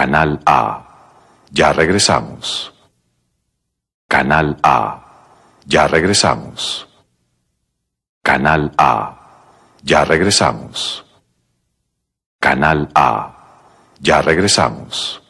Canal A. Ya regresamos. Canal A. Ya regresamos. Canal A. Ya regresamos. Canal A. Ya regresamos.